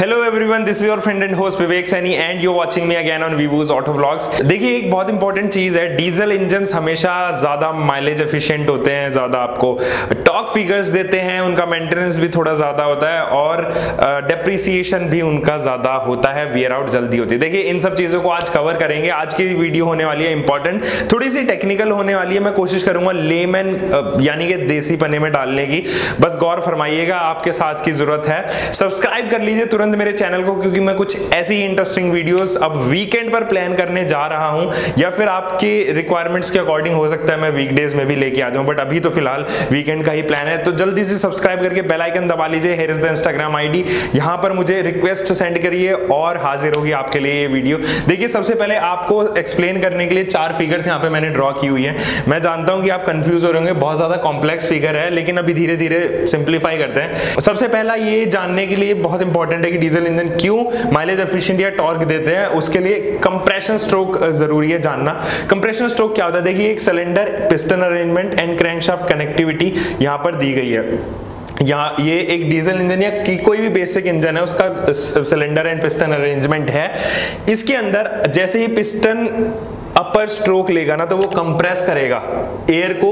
Hello everyone this is your friend and host Vivek Saini and you watching me again on वीवूज auto blogs देखिए, एक बहुत important चीज़ है diesel engine हमेशा ज़्यादा mileage efficient होते हैं, ज़्यादा आपको टॉक फिगर्स देते हैं, उनका मेंटेनेंस भी थोड़ा ज़्यादा होता है और डेप्रिसिएशन भी उनका ज़्यादा होता है वियर आउट जल्दी होती है। देखिए, इन सब चीज़ों को आज कवर करेंगे। आज की वीडियो होने वाली है इंपॉर्टेंट थोड़ी सी टेक्निकल होने वाली है, मैं कोशिश करूँगा लेमैन यानी कि देसी पने में डालने की। बस गौर फरमाइएगा, आपके साथ की ज़रूरत है। सब्सक्राइब कर लीजिए, तुरंत मेरे चैनल को, क्योंकि मैं कुछ ऐसी इंटरेस्टिंग वीडियोस अब वीकेंड पर प्लान करने जा रहा हूँ, या फिर आपके रिक्वायरमेंट्स के अकॉर्डिंग हो सकता है, मैं वीकडेज में भी लेके आ जाऊँ बट अभी तो फ़िलहाल वीकेंड का ही प्लान है। तो जल्दी से सब्सक्राइब करके बेल आइकन दबा लीजिए here is the Instagram ID यहाँ पर मुझे रिक्वेस्ट सेंड करिए और हाजिर होगी आपके लिए ये वीडियो देखिए, सबसे पहले आपको एक्सप्लेन करने के लिए चार फिगर्स यहाँ पे मैंने ड्रॉ की हुई है। मैं जानता हूँ कि आप कंफ्यूज हो रहे होंगे, बहुत ज़्यादा कॉम्प्लेक्स फिगर है, लेकिन अभी धीरे धीरे सिंप्लीफाई करते हैं। सबसे पहला ये जानने के लिए बहुत इंपॉर्टेंट है कि डीजल इंजन क्यों माइलेज एफिशिएंट या टॉर्क देते हैं, उसके लिए कंप्रेशन स्ट्रोक ज़रूरी है जानना। कंप्रेशन स्ट्रोक क्या होता है? देखिए, एक cylinder piston arrangement and crankshaft connectivity यहाँ पर दी गई है। यहाँ, ये एक डीजल इंजन या की, कोई भी बेसिक इंजन है, उसका सिलेंडर एंड पिस्टन अरेंजमेंट है। इसके अंदर, जैसे ही पिस्टन अपर स्ट्रोक लेगा ना तो वो कंप्रेस करेगा। एयर को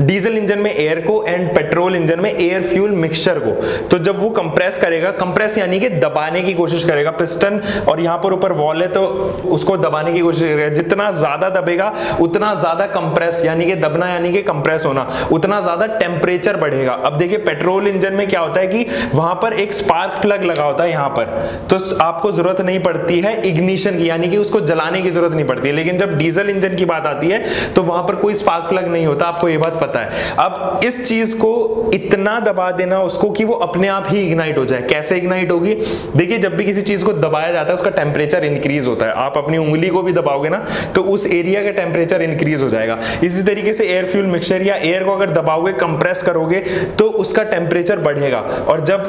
डीजल इंजन में एयर को एंड पेट्रोल इंजन में एयर फ्यूल मिक्सचर को। तो जब वो कंप्रेस करेगा कंप्रेस यानी कि दबाने की कोशिश करेगा पिस्टन और यहाँ पर ऊपर वॉल है तो उसको दबाने की कोशिश करेगा। जितना ज़्यादा दबेगा, उतना ज़्यादा कंप्रेस यानी कि दबना, यानी कि कंप्रेस होना, उतना ज़्यादा टेम्परेचर बढ़ेगा। अब देखिए पेट्रोल इंजन में क्या होता है कि वहाँ पर एक स्पार्क प्लग लगा होता है यहाँ पर। तो आपको ज़रूरत नहीं पड़ती है इग्निशन की, यानी कि उसको जलाने की ज़रूरत नहीं पड़ती लेकिन जब डीजल इंजन की बात आती है तो वहाँ पर कोई स्पार्क प्लग नहीं होता, आपको ये बात पता है। अब इस चीज़ को इतना दबा देना, उसको कि वो अपने आप ही इग्नाइट हो जाए। कैसे इग्नाइट होगी? देखिए, जब भी किसी चीज़ को दबाया जाता है, उसका टेम्परेचर इंक्रीज होता है। आप अपनी उंगली को भी दबाओगे ना तो उस एरिया का टेम्परेचर इंक्रीज हो जाएगा। इसी तरीके से एयर फ्यूल मिक्सचर या एयर को अगर दबाओगे कंप्रेस करोगे तो उसका टेम्परेचर बढ़ेगा। और जब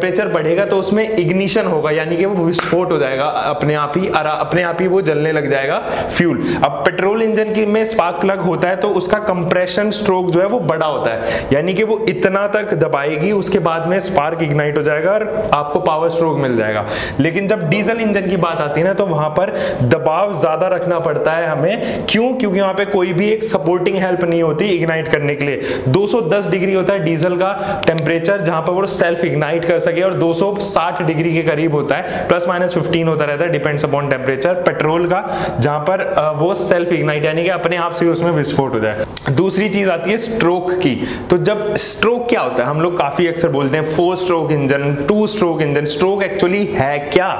टेम्परेचर बढ़ेगा तो उसमें इग्निशन होगा, यानी कि वो विस्फोट हो जाएगा, अपने आप ही अपने आप ही वो जलने लग जाएगा फ्यूल अब पेट्रोल इंजन की में स्पार्क प्लग होता है तो उसका कंप्रेशन स्ट्रोक जो है वो बड़ा होता है, यानी कि वो इतना तक दबाएगी, उसके बाद में स्पार्क इग्नाइट हो जाएगा और आपको पावर स्ट्रोक मिल जाएगा. लेकिन जब डीजल इंजन की बात आती है ना तो वहाँ पर दबाव ज़्यादा रखना पड़ता है हमें. क्यों? क्योंकि वहाँ पे कोई भी एक सपोर्टिंग हेल्प नहीं होती इग्नाइट करने के लिए. 210 डिग्री होता है डीजल का टेम्परेचर जहाँ पर वो सेल्फ इग्नाइट कर सके और 260 डिग्री के करीब होता है प्लस माइनस 15 होता रहता है डिपेंड्स अपॉन टेम्परेचर पेट्रोल का, जहाँ पर वो सेल्फ इग्नाइट यानी कि अपने आप से उसमें विस्फोट हो जाए। दूसरी चीज़ आती है स्ट्रोक की। तो जब स्ट्रोक क्या होता है? हम लोग काफ़ी अक्सर बोलते हैं four stroke engine two stroke engine stroke actually है क्या?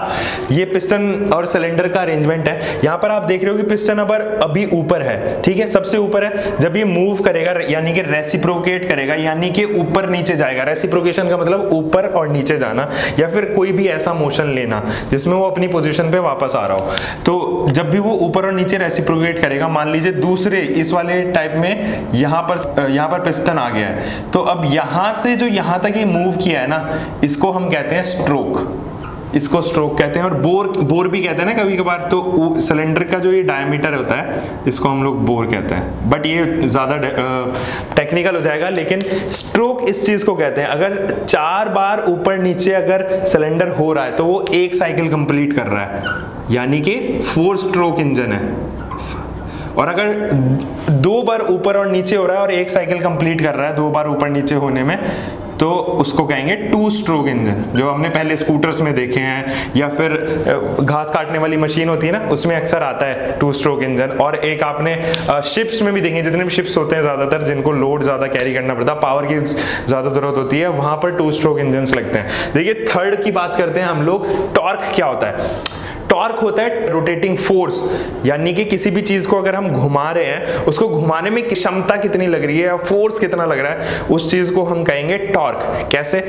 ये पिस्टन और सिलेंडर का अरेंजमेंट है। यहाँ पर आप देख रहे हो कि पिस्टन अबर अभी ऊपर है, ठीक है? सबसे ऊपर है। जब ये मूव करेगा, यानी कि रेसिप्रोकेट करेगा, यानी कि ऊपर नीचे जाएगा। रेसिप्रोकेशन का मतलब ऊपर और नीचे। जाना या फिर कोई भी ऐसा मोशन लेना, जिसमें वो अपनी पोजिशन पे वापस आ रहा हो। तो जब भी वो ऊपर और नीचे रेसिप्रोकेट करेगा, मान लीजिए दूसरे, इस वाले टाइप में यहाँ पर यहाँ पर पिस्टन आ गया है। तो अब यहाँ से जो यहाँ तक ये मूव किया है ना, इसको हम कहते हैं स्ट्रोक इसको स्ट्रोक कहते हैं और बोर बोर भी कहते हैं ना कभी कभार तो सिलेंडर का जो ये डायमीटर होता है, इसको हम लोग बोर कहते हैं। बट ये ज़्यादा टेक्निकल हो जाएगा, लेकिन स्ट्रोक इस चीज़ को कहते हैं। अगर चार बार ऊपर नीचे अगर सिलेंडर हो रहा है तो वो एक साइकिल कंप्लीट कर रहा है। यानी कि फोर स्ट्रोक इंजन है। और अगर दो बार ऊपर और नीचे हो रहा है और एक साइकिल कंप्लीट कर रहा है, दो बार ऊपर नीचे होने में तो उसको कहेंगे टू स्ट्रोक इंजन जो हमने पहले स्कूटर्स में देखे हैं, या फिर घास काटने वाली मशीन होती है ना, उसमें अक्सर आता है टू स्ट्रोक इंजन और एक आपने शिप्स में भी देखे जितने भी शिप्स होते हैं ज़्यादातर, जिनको लोड ज़्यादा कैरी करना पड़ता है पावर की ज़्यादा ज़रूरत होती है, वहाँ पर टू स्ट्रोक इंजन लगते हैं। देखिए थर्ड की बात करते हैं हम लोग टॉर्क क्या होता है? टॉर्क होता है रोटेटिंग फोर्स, यानी कि किसी भी चीज़ को अगर हम घुमा रहे हैं, उसको घुमाने में क्षमता कितनी लग रही है या फोर्स कितना लग रहा है, उस चीज़ को हम कहेंगे टॉर्क। कैसे?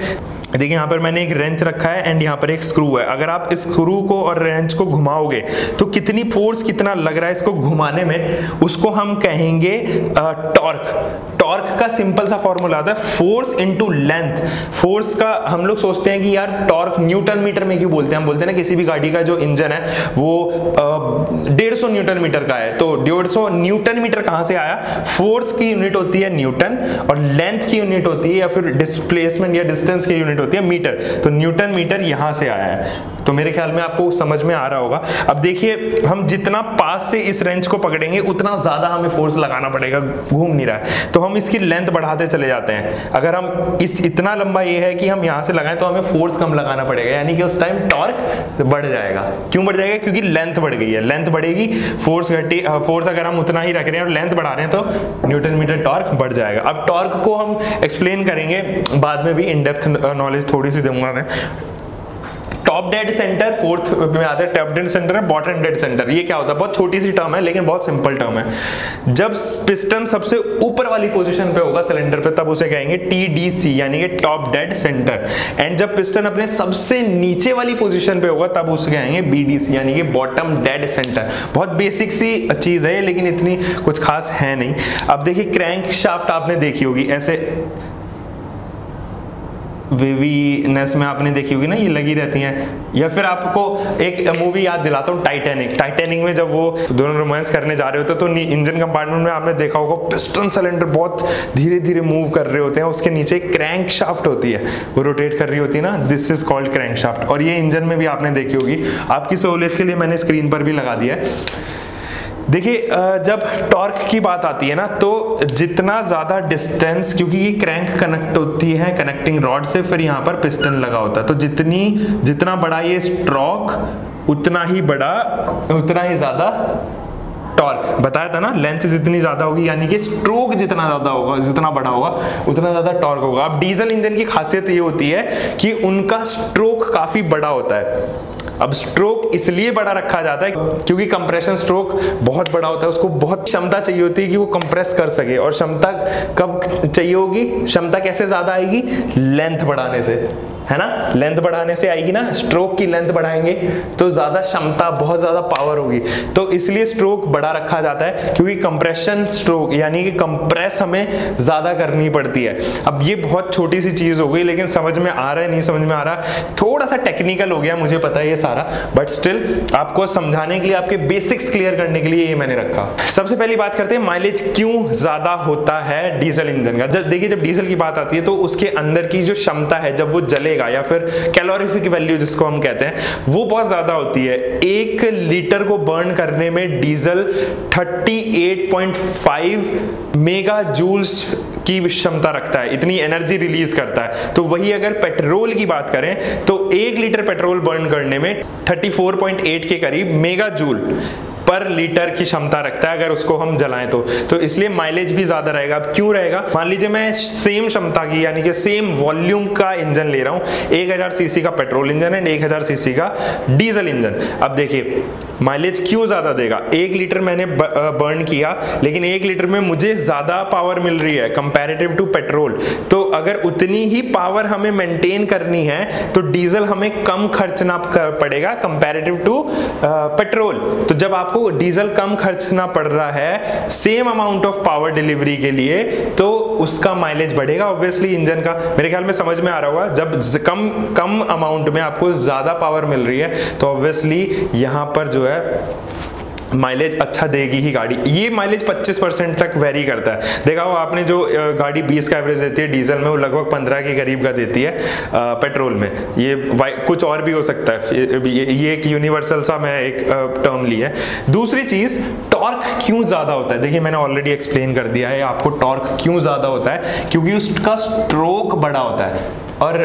देखिए, यहाँ पर मैंने एक रेंच रखा है एंड यहाँ पर एक स्क्रू है। अगर आप इस स्क्रू को और रेंच को घुमाओगे तो कितनी फोर्स कितना लग रहा है इसको घुमाने में, उसको हम कहेंगे टॉर्क। टॉर्क का सिंपल सा फॉर्मूला आता है, फोर्स इनटू लेंथ फोर्स का हम लोग सोचते हैं कि यार, टॉर्क न्यूटन मीटर में क्यों बोलते हैं? हम बोलते हैं ना, किसी भी गाड़ी का जो इंजन है, वो डेढ़ सौ न्यूटन मीटर का है। तो डेढ़ सौ न्यूटन मीटर कहाँ से आया? फोर्स की यूनिट होती है न्यूटन और लेंथ की यूनिट होती है या फिर डिस्प्लेसमेंट या डिस्टेंस की यूनिट होती है मीटर। तो न्यूटन मीटर यहाँ से आया है। तो मेरे ख्याल में आपको समझ में आ रहा होगा। अब देखिए, हम जितना पास से इस रेंज को पकड़ेंगे, उतना ज़्यादा हमें फोर्स लगाना पड़ेगा। घूम नहीं रहा है। तो हम इसकी लेंथ बढ़ाते चले जाते हैं। अगर हम इस, इतना लंबा ये है कि हम यहाँ से लगाएँ तो हमें फोर्स कम लगाना पड़ेगा। यानी कि उस टाइम टॉर्क बढ़ जाएगा। क्यों बढ़ जाएगा? क्योंकि लेंथ बढ़ गई है। लेंथ बढ़ेगी फोर्स घटी फोर्स अगर हम उतना ही रख रहे हैं और लेंथ बढ़ा रहे हैं तो न्यूटन मीटर टॉर्क बढ़ जाएगा। अब टॉर्क को हम एक्सप्लेन करेंगे। बाद में भी इन डेप्थ नॉलेज थोड़ी सी दूँगा मैं। टॉप डेड सेंटर फोर्थ में आता है टॉप डेड सेंटर है बॉटम डेड सेंटर ये क्या होता है? बहुत छोटी सी टर्म है, लेकिन बहुत सिंपल टर्म है. जब पिस्टन सबसे ऊपर वाली पोजीशन पे होगा सिलेंडर पे, तब उसे कहेंगे टीडीसी यानी कि टॉप डेड सेंटर एंड जब पिस्टन अपने सबसे नीचे वाली पोजीशन पे होगा, तब उसे कहेंगे बीडीसी यानी कि बॉटम डेड सेंटर बहुत बेसिक सी चीज़ है लेकिन इतनी कुछ खास है नहीं. अब देखिए क्रैंक शाफ्ट आपने देखी होगी, ऐसे वेवीनेस में आपने देखी होगी ना, ये लगी रहती हैं। या फिर आपको एक मूवी याद दिलाता हूँ टाइटेनिक टाइटेनिक में जब वो दोनों रोमांस करने जा रहे होते तो इंजन कंपार्टमेंट में आपने देखा होगा पिस्टन सिलेंडर बहुत धीरे धीरे मूव कर रहे होते हैं, उसके नीचे क्रैंक शाफ्ट होती है। वो रोटेट कर रही होती है ना this is called crank shaft और ये इंजन में भी आपने देखी होगी। आपकी सहूलियत के लिए मैंने स्क्रीन पर भी लगा दिया है। देखिए जब टॉर्क की बात आती है ना तो जितना ज़्यादा डिस्टेंस क्योंकि ये क्रैंक कनेक्ट होती है कनेक्टिंग रॉड से, फिर यहाँ पर पिस्टन लगा होता है। तो जितनी, जितना बड़ा ये स्ट्रोक उतना ही बड़ा, उतना ही ज़्यादा टॉर्क बताया था ना लेंथ जितनी ज़्यादा होगी, यानी कि स्ट्रोक जितना ज़्यादा होगा, जितना बड़ा होगा, उतना ज़्यादा टॉर्क होगा। अब डीजल इंजन की खासियत ये होती है कि उनका स्ट्रोक काफ़ी बड़ा होता है। अब स्ट्रोक इसलिए बड़ा रखा जाता है क्योंकि कंप्रेशन स्ट्रोक बहुत बड़ा होता है, उसको बहुत क्षमता चाहिए होती है कि वो कंप्रेस कर सके। और क्षमता कब चाहिए होगी? क्षमता कैसे ज़्यादा आएगी? लेंथ बढ़ाने से। है ना? लेंथ बढ़ाने से आएगी ना स्ट्रोक की लेंथ बढ़ाएँगे तो ज़्यादा क्षमता, बहुत ज़्यादा पावर होगी। तो इसलिए स्ट्रोक बड़ा रखा जाता है, क्योंकि कंप्रेशन स्ट्रोक यानी कि कंप्रेस हमें ज़्यादा करनी पड़ती है। अब ये बहुत छोटी सी चीज़ हो गई, लेकिन समझ में आ रहा है, नहीं समझ में आ रहा थोड़ा सा टेक्निकल हो गया मुझे पता है ये सारा बट स्टिल आपको समझाने के लिए, आपके बेसिक्स क्लियर करने के लिए ये मैंने रखा। सबसे पहली बात करते हैं माइलेज क्यों ज़्यादा होता है डीजल इंजन का? देखिए जब डीजल की बात आती है तो उसके अंदर की जो क्षमता है, जब वो जलेगा रहेगा या फिर कैलोरीफिक वैल्यू जिसको हम कहते हैं, वो बहुत ज़्यादा होती है। एक लीटर को बर्न करने में डीजल 38.5 मेगा जूल्स की क्षमता रखता है, इतनी एनर्जी रिलीज़ करता है। तो वही अगर पेट्रोल की बात करें तो एक लीटर पेट्रोल बर्न करने में 34.8 के करीब मेगा जूल पर लीटर की क्षमता रखता है अगर उसको हम जलाएँ तो। तो इसलिए माइलेज भी ज़्यादा रहेगा। अब क्यों रहेगा? मान लीजिए मैं सेम क्षमता की, यानी कि सेम वॉल्यूम का इंजन ले रहा हूँ। 1000 सीसी का पेट्रोल इंजन एंड 1000 सीसी का डीजल इंजन अब देखिए माइलेज क्यों ज़्यादा देगा? एक लीटर मैंने बर्न किया, लेकिन एक लीटर में मुझे ज़्यादा पावर मिल रही है कंपेरेटिव टू पेट्रोल तो अगर उतनी ही पावर हमें मेंटेन करनी है तो डीजल हमें कम खर्चना पड़ेगा कंपेरेटिव टू पेट्रोल तो जब आपको डीजल कम खर्चना पड़ रहा है same amount of power delivery के लिए तो उसका माइलेज बढ़ेगा ऑब्वियसली इंजन का। मेरे ख्याल में समझ में आ रहा होगा, जब कम कम अमाउंट में आपको ज़्यादा पावर मिल रही है तो ऑब्वियसली यहाँ पर जो है माइलेज अच्छा देगी ही गाड़ी। ये माइलेज 25 परसेंट तक वेरी करता है। देखा हो आपने जो गाड़ी 20 का एवरेज देती है डीजल में वो लगभग 15 के करीब का देती है पेट्रोल में। ये कुछ और भी हो सकता है। ये एक यूनिवर्सल सा मैं एक टर्म ली है। दूसरी चीज़ टॉर्क क्यों ज़्यादा होता है? देखिए, मैंने ऑलरेडी एक्सप्लेन कर दिया है, आपको टॉर्क क्यों ज़्यादा होता है? क्योंकि उसका स्ट्रोक बड़ा होता है। और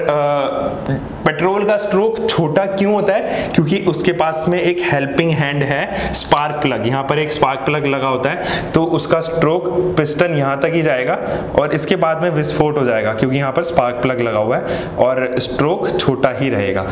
पेट्रोल का स्ट्रोक छोटा क्यों होता है? क्योंकि उसके पास में एक हेल्पिंग हैंड है, स्पार्क प्लग। यहाँ पर एक स्पार्क प्लग लगा होता है तो उसका स्ट्रोक पिस्टन यहाँ तक ही जाएगा और इसके बाद में विस्फोट हो जाएगा, क्योंकि यहाँ पर स्पार्क प्लग लगा हुआ है और स्ट्रोक छोटा ही रहेगा।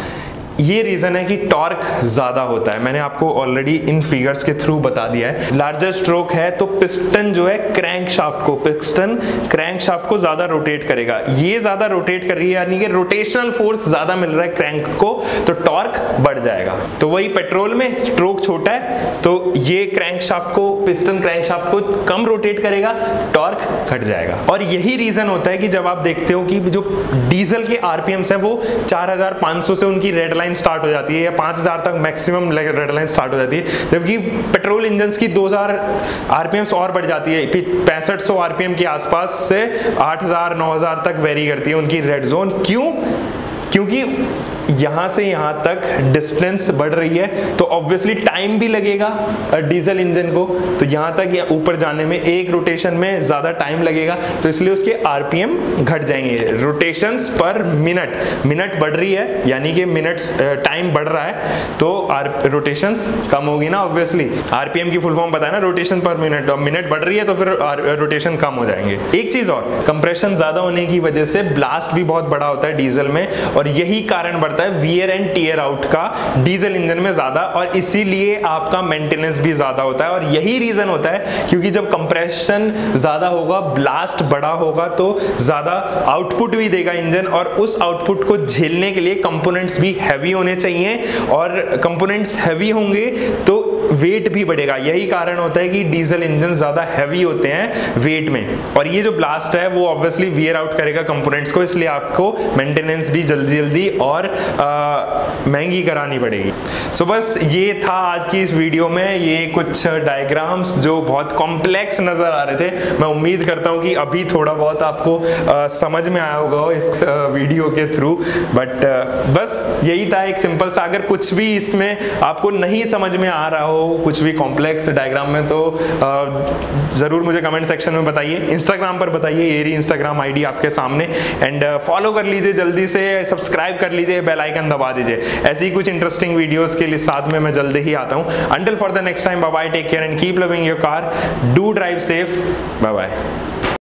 ये रीजन है कि टॉर्क ज़्यादा होता है। मैंने आपको ऑलरेडी इन फिगर्स के थ्रू बता दिया है। लार्जर स्ट्रोक है तो पिस्टन जो है क्रैंक शाफ्ट को पिस्टन क्रैंक शाफ्ट को ज़्यादा रोटेट करेगा। ये ज़्यादा रोटेट कर रही है, यानी कि रोटेशनल फोर्स ज़्यादा मिल रहा है क्रैंक को तो टॉर्क बढ़ जाएगा। तो वही पेट्रोल में स्ट्रोक छोटा है तो ये क्रैंक शाफ्ट को पिस्टन क्रैंक शाफ्ट को कम रोटेट करेगा टॉर्क घट जाएगा। और यही रीजन होता है कि जब आप देखते हो कि जो डीजल के आरपीएम्स है, वो 4500 से उनकी रेड लाइन स्टार्ट हो जाती है या 5000 तक मैक्सिमम रेड लाइन स्टार्ट हो जाती है। जबकि पेट्रोल इंजन की 2000 आरपीएम और बढ़ जाती है। पैंसठ सौ आरपीएम के आसपास से 8000 9000 तक वेरी करती है उनकी रेड जोन क्यों? क्योंकि यहाँ से यहाँ तक डिस्टेंस बढ़ रही है तो ऑब्वियसली टाइम भी लगेगा डीजल इंजन को। तो यहाँ तक ऊपर जाने में एक रोटेशन में ज़्यादा टाइम लगेगा तो इसलिए उसके आरपीएम घट जाएँगे। रोटेशंस पर मिनट मिनट बढ़ रही है, यानी कि मिनट टाइम बढ़ रहा है तो रोटेशंस कम होगी ना ऑब्वियसली आरपीएम की फुल फॉर्म बताया ना रोटेशन पर मिनट और मिनट बढ़ रही है तो फिर रोटेशन कम हो जाएँगे। एक चीज़ और कंप्रेशन ज़्यादा होने की वजह से ब्लास्ट भी बहुत बड़ा होता है डीजल में, और यही कारण बढ़ता है वियर एंड टीयर आउट का डीजल इंजन में ज़्यादा और इसीलिए आपका मेंटेनेंस भी ज़्यादा होता है और यही रीजन होता है क्योंकि जब कंप्रेशन ज़्यादा होगा ब्लास्ट बड़ा होगा तो ज़्यादा आउटपुट भी देगा इंजन और उस आउटपुट को झेलने के लिए कंपोनेंट्स भी हैवी होने चाहिए और कंपोनेंट्स हैवी होंगे तो वेट भी बढ़ेगा। यही कारण होता है कि डीजल इंजन ज़्यादा हैवी होते हैं वेट में। और ये जो ब्लास्ट है वो ऑब्वियसली वियर आउट करेगा कंपोनेंट्स को इसलिए आपको मेंटेनेंस भी जल्दी जल्दी और महँगी करानी पड़ेगी। सो so बस ये था आज की इस वीडियो में। ये कुछ डायग्राम्स जो बहुत कॉम्प्लेक्स नज़र आ रहे थे। मैं उम्मीद करता हूँ कि अभी थोड़ा बहुत आपको आ, समझ में आया होगा इस वीडियो के थ्रू बट बस यही था एक सिंपल सा। अगर कुछ भी इसमें आपको नहीं समझ में आ रहा हो कुछ भी कॉम्प्लेक्स डायग्राम में तो ज़रूर मुझे कमेंट सेक्शन में बताइए। इंस्टाग्राम पर बताइए एरी इंस्टाग्राम आईडी आपके सामने। एंड फॉलो कर लीजिए जल्दी से सब्सक्राइब कर लीजिए बेल आइकन दबा दीजिए। ऐसी कुछ इंटरेस्टिंग वीडियोस के लिए साथ में मैं जल्दी ही आता हूँ। Until for the next time bye take care and keep loving your car do drive safe bye bye